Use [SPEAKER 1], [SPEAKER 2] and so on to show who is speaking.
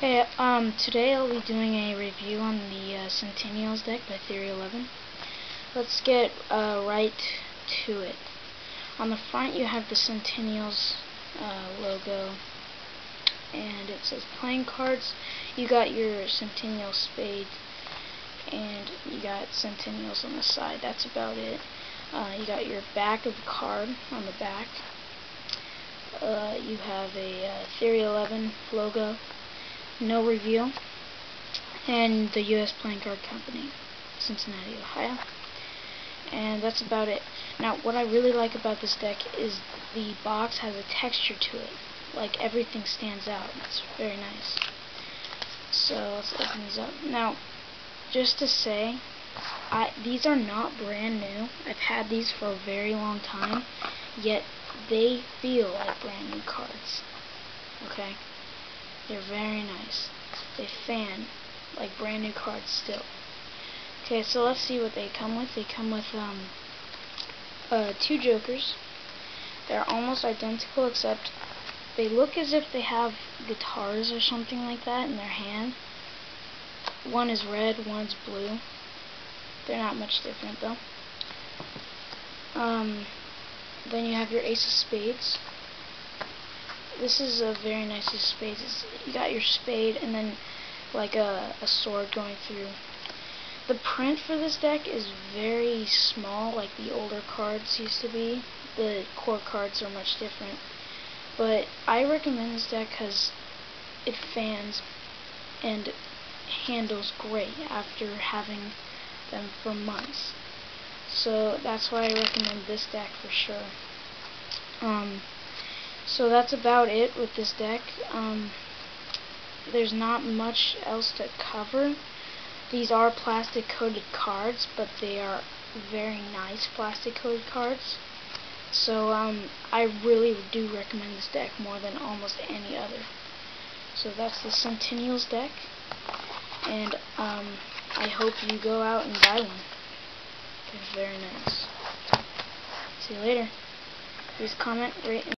[SPEAKER 1] Hey, um, today I'll be doing a review on the uh, Sentinels deck by Theory 11. Let's get uh, right to it. On the front you have the Sentinels uh, logo, and it says playing cards. You got your Sentinel Spade, and you got Sentinels on the side. That's about it. Uh, you got your back of the card on the back. Uh, you have a uh, Theory 11 logo no Review, and the U.S. Playing Card Company, Cincinnati, Ohio. And that's about it. Now, what I really like about this deck is the box has a texture to it. Like, everything stands out. It's very nice. So, let's open these up. Now, just to say, I, these are not brand new. I've had these for a very long time, yet they feel like brand new cards. Okay? They're very nice. They fan like brand new cards still. Okay, so let's see what they come with. They come with um, uh, two jokers. They're almost identical except they look as if they have guitars or something like that in their hand. One is red, one's blue. They're not much different though. Um, then you have your ace of spades this is a very nice space. It's, you got your spade and then like a, a sword going through. The print for this deck is very small, like the older cards used to be. The core cards are much different. But I recommend this deck because it fans and handles great after having them for months. So that's why I recommend this deck for sure. Um, so that's about it with this deck. Um, there's not much else to cover. These are plastic coated cards, but they are very nice plastic coated cards. So um, I really do recommend this deck more than almost any other. So that's the Sentinels deck, and um, I hope you go out and buy one. They're very nice. See you later. Please comment, rate,